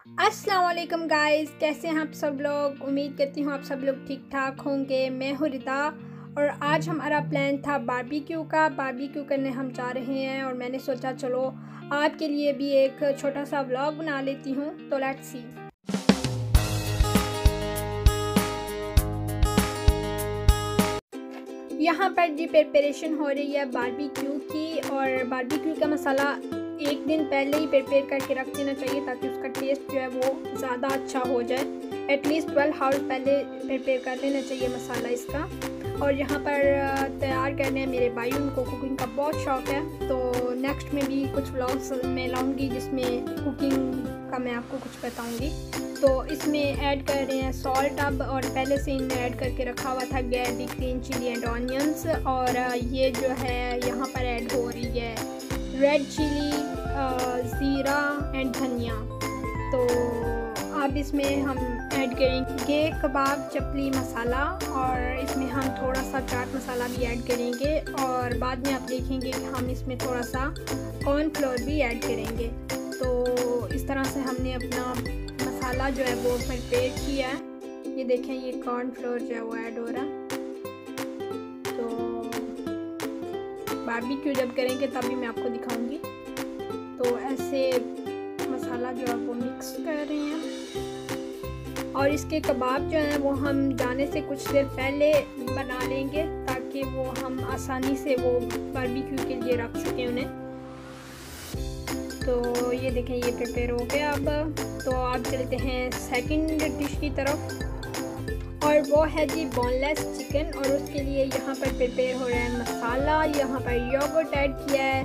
अस्सलाम वालेकुम गाइस, कैसे हैं आप सब लोग? उम्मीद करती हूँ आप सब लोग ठीक ठाक होंगे। मैं हूँ रिदा और आज हमारा प्लान था बारबेक्यू का। बारबेक्यू करने हम जा रहे हैं और मैंने सोचा चलो आपके लिए भी एक छोटा सा व्लॉग बना लेती हूँ तो लेट्स सी यहाँ पर जी प्रिपरेशन हो रही है बारबेक्यू की और बारबेक्यू का मसाला एक दिन पहले ही प्रिपेयर करके रख देना चाहिए ताकि उसका टेस्ट जो है वो ज़्यादा अच्छा हो जाए। एटलीस्ट ट्वेल्व हाउस पहले प्रिपेयर कर लेना चाहिए मसाला इसका। और यहाँ पर तैयार करने मेरे भाई, उनको कुकिंग का बहुत शौक है। तो नेक्स्ट में भी कुछ व्लॉग्स मैं लाऊँगी जिसमें कुकिंग का मैं आपको कुछ बताऊँगी। तो इसमें ऐड कर रहे हैं सॉल्ट अब, और पहले से इनमें ऐड करके रखा हुआ था garlic green chilli and onions और ये जो है यहाँ पर ऐड हो रही है। रेड चिली ज़ीरा एंड धनिया तो अब इसमें हम ऐड करेंगे कबाब, चपली, मसाला और इसमें हम थोड़ा सा चाट मसाला भी ऐड करेंगे और बाद में आप देखेंगे कि हम इसमें थोड़ा सा कॉर्नफ्लोर भी ऐड करेंगे। तो इस तरह से हमने अपना मसाला जो है वो प्रिपेयर किया है। ये देखें, ये कॉर्नफ्लोर जो है वो ऐड हो रहा है। बारबेक्यू जब करेंगे तभी मैं आपको दिखाऊँगी। तो ऐसे मसाला जो है वो मिक्स कर रहे हैं। और इसके कबाब जो हैं वो हम जाने से कुछ देर पहले बना लेंगे ताकि वो हम आसानी से वो बारबेक्यू के लिए रख सकें उन्हें। तो ये देखें, ये प्रिपेयर हो गया अब। तो आप चलते हैं सेकंड डिश की तरफ़। और वो है जी बोनलेस चिकन और उसके लिए यहाँ पर प्रिपेयर हो रहा है मसाला यहाँ पर योगर्ट ऐड किया है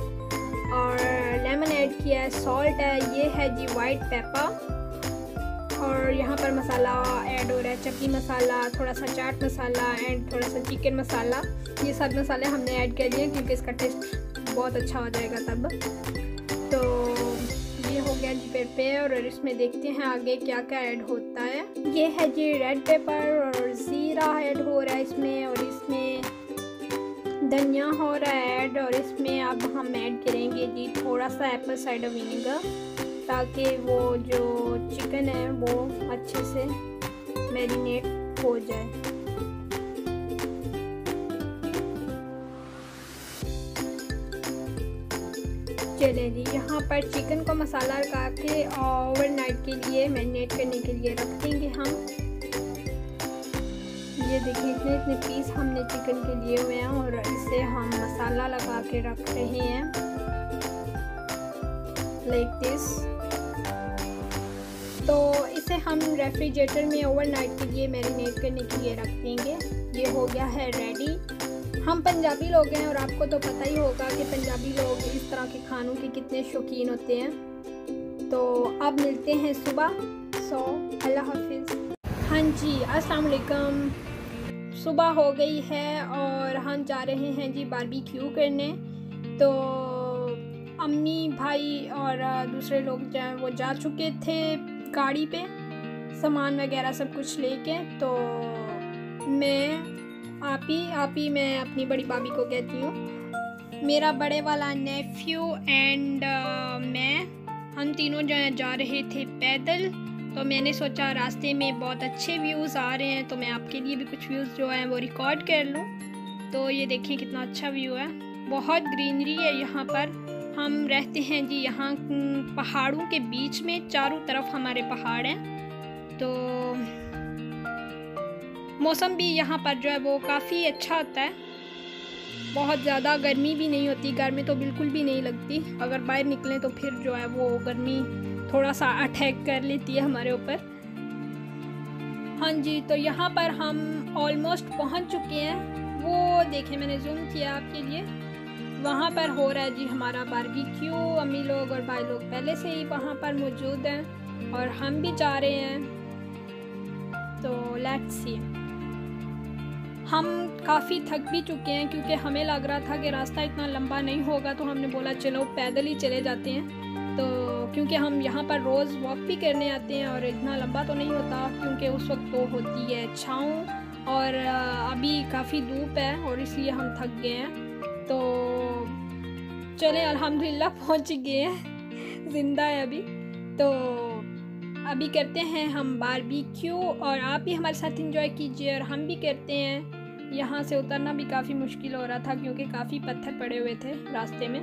और लेमन ऐड किया है सॉल्ट है, ये है जी वाइट पेपर और यहाँ पर मसाला ऐड हो रहा है चपली मसाला थोड़ा सा चाट मसाला एंड थोड़ा सा चिकन मसाला ये सब मसाले हमने ऐड कर दिए क्योंकि इसका टेस्ट बहुत अच्छा हो जाएगा तब। तो ये हो गया जी प्रिपेयर और इसमें देखते हैं आगे क्या क्या ऐड होता है। ये है जी रेड पेपर और ज़ीरा ऐड हो रहा है इसमें और इसमें धनिया हो रहा है ऐड और इसमें अब हम ऐड करेंगे जी थोड़ा सा एप्पल साइडर विनेगर ताकि वो जो चिकन है वो अच्छे से मैरिनेट हो जाए। चले जी यहाँ पर चिकन को मसाला लगा के ओवरनाइट के लिए मैरिनेट करने के लिए रख देंगे हम। ये देखिए, इतने इतने पीस हमने चिकन के लिए हुए हैं और इसे हम मसाला लगा के रख रहे हैं। लाइक दिस तो इसे हम रेफ्रिजरेटर में ओवरनाइट के लिए मैरिनेट करने के लिए रख देंगे। ये हो गया है रेडी हम पंजाबी लोग हैं और आपको तो पता ही होगा कि पंजाबी लोग इस तरह के खानों के कितने शौकीन होते हैं। तो अब मिलते हैं सुबह। सो, अल्लाह हाफिज़। हाँ जी, अस्सलाम वालेकुम। सुबह हो गई है और हम जा रहे हैं जी बारबेक्यू करने। तो अम्मी भाई और दूसरे लोग जो हैं वो जा चुके थे गाड़ी पे। सामान वगैरह सब कुछ लेके। तो मैं आप ही आप ही मैं अपनी बड़ी भाभी को कहती हूँ। मेरा बड़े वाला नेफ्यू एंड uh, मैं हम तीनों जो हैं जा रहे थे पैदल। तो मैंने सोचा रास्ते में बहुत अच्छे व्यूज़ आ रहे हैं तो मैं आपके लिए भी कुछ व्यूज़ जो हैं वो रिकॉर्ड कर लूँ। तो ये देखें कितना अच्छा व्यू है। बहुत ग्रीनरी है यहाँ पर। हम रहते हैं जी यहाँ पहाड़ों के बीच में चारों तरफ़ हमारे पहाड़ हैं। तो मौसम भी यहाँ पर जो है वो काफ़ी अच्छा होता है। बहुत ज़्यादा गर्मी भी नहीं होती। गर्मी तो बिल्कुल भी नहीं लगती। अगर बाहर निकलें तो फिर जो है वो गर्मी थोड़ा सा अटैक कर लेती है हमारे ऊपर। हाँ जी तो यहाँ पर हम ऑलमोस्ट पहुँच चुके हैं। वो देखें, मैंने जूम किया आपके लिए। वहाँ पर हो रहा है जी हमारा बारबेक्यू अम्मी लोग और भाई लोग पहले से ही वहाँ पर मौजूद हैं और हम भी जा रहे हैं। तो लेट्स सी हम काफ़ी थक भी चुके हैं क्योंकि हमें लग रहा था कि रास्ता इतना लंबा नहीं होगा तो हमने बोला, चलो, पैदल ही चले जाते हैं। तो क्योंकि हम यहाँ पर रोज़ वॉक भी करने आते हैं और इतना लंबा तो नहीं होता, क्योंकि उस वक्त तो होती है छाँव और अभी काफ़ी धूप है और इसलिए हम थक गए हैं। तो चले, अल्हम्दुलिल्लाह पहुँच गए हैं। ज़िंदा है अभी। तो अभी करते हैं हम बारबेक्यू और आप भी हमारे साथ इंजॉय कीजिए और हम भी करते हैं। यहाँ से उतरना भी काफ़ी मुश्किल हो रहा था क्योंकि काफ़ी पत्थर पड़े हुए थे रास्ते में।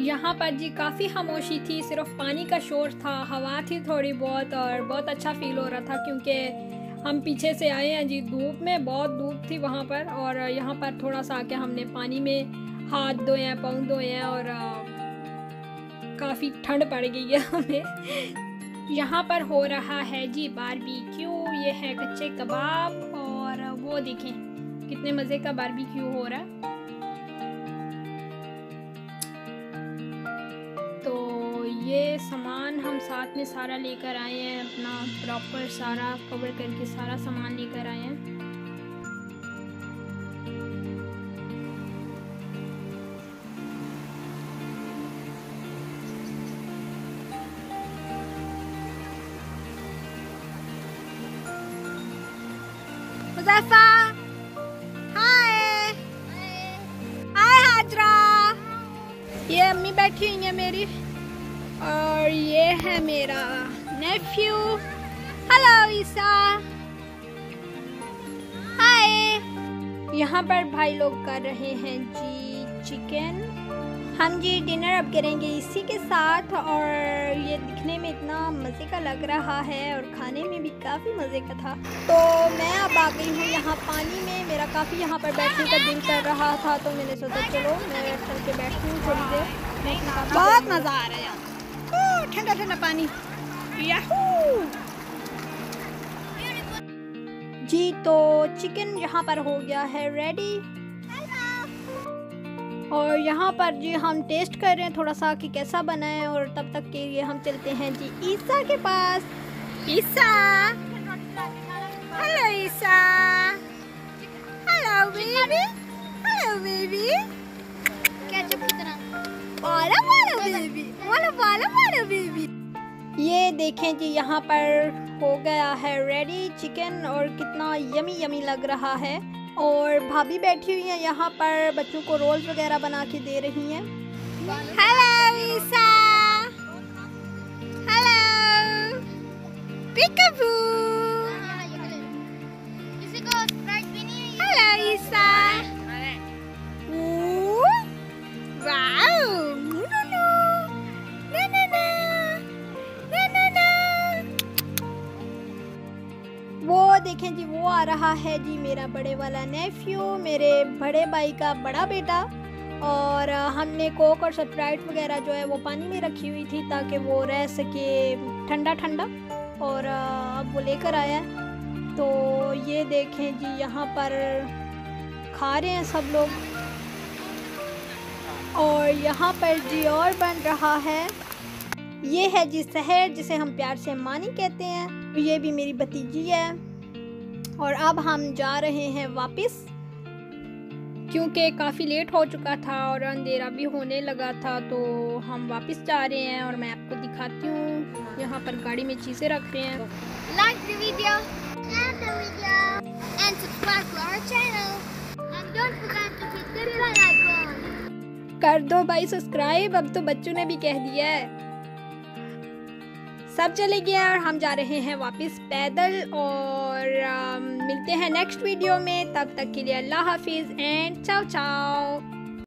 यहाँ पर जी काफ़ी खामोशी थी, सिर्फ़ पानी का शोर था, हवा थी थोड़ी बहुत और बहुत अच्छा फील हो रहा था क्योंकि हम पीछे से आए हैं जी, धूप में बहुत धूप थी वहाँ पर और यहाँ पर थोड़ा सा आके हमने पानी में हाथ धोए हैं, पाँव धोए हैं और काफ़ी ठंड पड़ गई है हमें। यहाँ पर हो रहा है जी बारबी बारबेक्यू, ये है कच्चे कबाब वो देखें, कितने मज़े का बारबेक्यू हो रहा तो ये सामान हम साथ में सारा लेकर आए हैं, अपना प्रॉपर सारा कवर करके सारा सामान लेकर आए हैं। ये अम्मी बैठी हुई है मेरी। और ये है मेरा नेफ्यू हाय यहाँ पर भाई लोग कर रहे हैं जी। चिकन हम जी डिनर अब करेंगे इसी के साथ और ये दिखने में इतना मज़े का लग रहा है और खाने में भी काफ़ी मज़े का था। तो मैं अब आ गई हूँ यहाँ पानी में। मेरा काफ़ी यहाँ पर बैठने का दिल कर रहा था तो मैंने सोचा चलो मैं चल के बैठती हूँ थोड़ी देर। बहुत मज़ा आ रहा है ठंडा ठंडा पानी। जी तो चिकन यहाँ पर हो गया है रेडी और यहाँ पर जी हम टेस्ट कर रहे हैं थोड़ा सा कि कैसा बना है और तब तक के लिए हम चलते हैं जी ईसा के पास। Isa. Hello Isa. Hello baby hello baby क्या चुप की तरह। वाला वाला बेबी वाला वाला वाला बेबी ये देखें जी यहाँ पर हो गया है रेडी चिकन और कितना यमी यमी लग रहा है। और भाभी बैठी हुई है यहाँ पर, बच्चों को रोल्स वगैरह बना के दे रही हैं। हेलो हेलो पिकाबू वो देखें जी, वो आ रहा है जी मेरा बड़े वाला नेफ्यू मेरे बड़े भाई का बड़ा बेटा। और हमने कोक और स्प्राइट वगैरह जो है वो पानी में रखी हुई थी ताकि वो रह सके ठंडा ठंडा। और अब वो लेकर आया है। तो ये देखें जी, यहाँ पर खा रहे हैं सब लोग। और यहाँ पर जी और बन रहा है। ये है जी शहर, जिसे हम प्यार से मानी कहते हैं। ये भी मेरी भतीजी है। और अब हम जा रहे हैं वापस। क्योंकि काफ़ी लेट हो चुका था और अंधेरा भी होने लगा था तो हम वापस जा रहे हैं और मैं आपको दिखाती हूँ। यहाँ पर गाड़ी में चीज़ें रख रहे हैं। Like the video and the video and subscribe to our channel. And don't forget to hit the bell icon. कर दो भाई सब्सक्राइब अब तो बच्चों ने भी कह दिया है। सब चले गए और हम जा रहे हैं वापस पैदल और आ, मिलते हैं नेक्स्ट वीडियो में। तब तक के लिए अल्लाह हाफिज़ एंड चाओ चाओ।